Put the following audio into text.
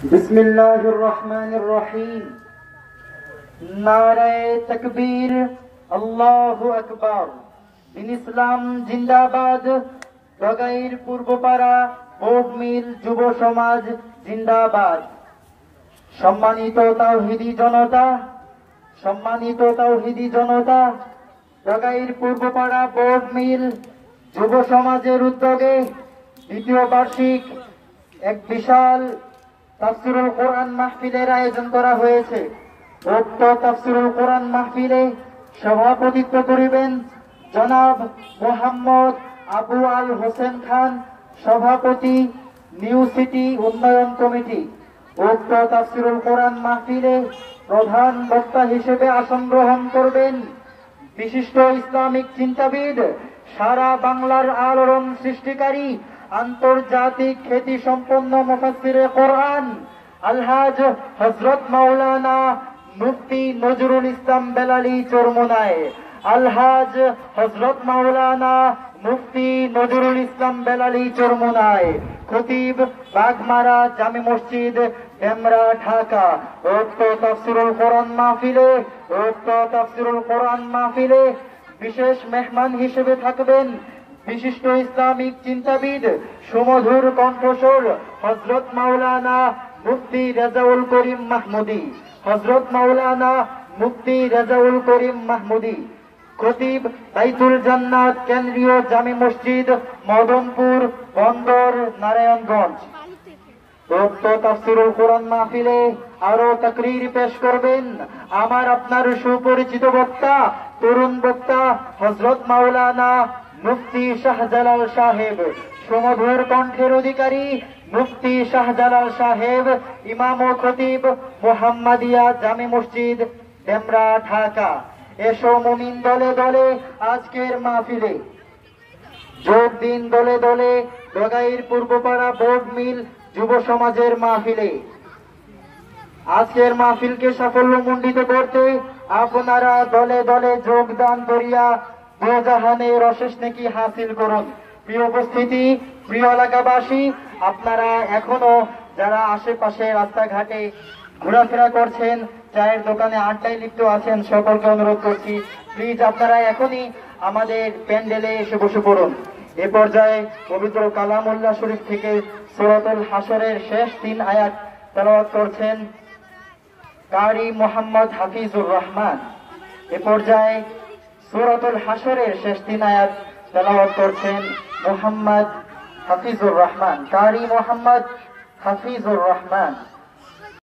بسم الله الرحمن الرحيم নারায়ে তকবীর আল্লাহু আকবার দিন ইসলাম জিন্দাবাদ ডগাইর পূর্বপাড়া বোগ মিল যুব সমাজ জিন্দাবাদ সম্মানিত তাওহিদি জনতা সম্মানিত তাওহিদি জনতা ডগাইর পূর্বপাড়া বোগ মিল যুব সমাজের উদ্যোগে দ্বিতীয় বার্ষিক এক বিশাল তাফসিরুল কোরআন মাহফিলের আয়োজন করা হয়েছে। উক্ত তাফসিরুল কোরআন মাহফিলে সভাপতিত্ব করিবেন জনাব মোহাম্মদ আবু আল হোসেন খান, সভাপতি, নিউ সিটি উন্নয়ন কমিটি। উক্ত তাফসিরুল কোরআন মাহফিলে প্রধান বক্তা হিসেবে আসন গ্রহণ করবেন বিশিষ্ট ইসলামিক চিন্তাবিদ, সারা বাংলার আলোড়ন সৃষ্টিকারী আন্তর্জাতিক খ্যাতি সম্পন্ন মুফাসসিরে কোরআন, আলহাজ হজরত মাওলানা মুফতি নজরুল ইসলাম বেলালি চরমোনায়, আলহাজ হজরত মাওলানা মুফতি নজরুল ইসলাম বেলালি চরমোনায়, খতিব বাগমারা জামি মসজিদ ডেমরা ঢাকা। উক্ত তাফসিরুল কোরআন মাহফিলে, উক্ত তাফসিরুল কোরআন মাহফিলে বিশেষ মেহমান হিসেবে থাকবেন বিশিষ্ট ইসলামিক চিন্তাবিদ সুমধুর কণ্ঠস্বর হজরত মাওলানা মুক্তি রাজাউল করিম মাহমুদি। হজরত মাওলানা মুক্তি রাজাউল করিম মাহমুদি। খতিব তাইতুল জান্নাত কেন্দ্রীয় জামি মসজিদ, মদনপুর, বন্দর, নারায়ণগঞ্জ। উক্ত আরও পেশ করবেন। আমার আপনার সুপরিচিত বক্তা, তরুণ বক্তা হজরত মাওলানা মুফতি শাহজালাল সাহেব কণ্ঠের অধিকারী মুফতি শাহজালাল সাহেব, ইমাম ও খতিব মোহাম্মদিয়া জামে মসজিদ, ডেমরা, ঢাকা। এসো মুমিন দলে দলে আজকের মাহফিলে। যোগ দিন দলে দলে ডগাইর পূর্বপাড়া বোর্ড মিল যুব সমাজের মাহফিলে। আজকের মাহফিলকে সাফল্য মণ্ডিত করতে আপনারা দলে দলে যোগদান করিয়া দোজাহানের অশেষ নাকি হাসিল করুন। প্রিয় উপস্থিতি, প্রিয় এলাকাবাসী, আপনারা এখনও যারা আশেপাশে রাস্তাঘাটে ঘোরাফেরা করছেন, চায়ের দোকানে আড্ডায় লিপ্ত আছেন, সকলকে অনুরোধ করছি প্লিজ আপনারা এখনই আমাদের প্যান্ডেলে এসে বসে পড়ুন। এ পর্যায়ে পবিত্র কালামুল্লাহ শরীফ থেকে সুরতুল হাসরের শেষ তিন আয়াত তেলাওয়াত করছেন, কারি মোহাম্মদ হাফিজুর রহমান। এ পর্যায়ে সুরতুল হাসরের শেষ তিন আয়াত তেলাওয়াত করছেন মোহাম্মদ হাফিজুর রহমান। কারি মোহাম্মদ হাফিজুর রহমান।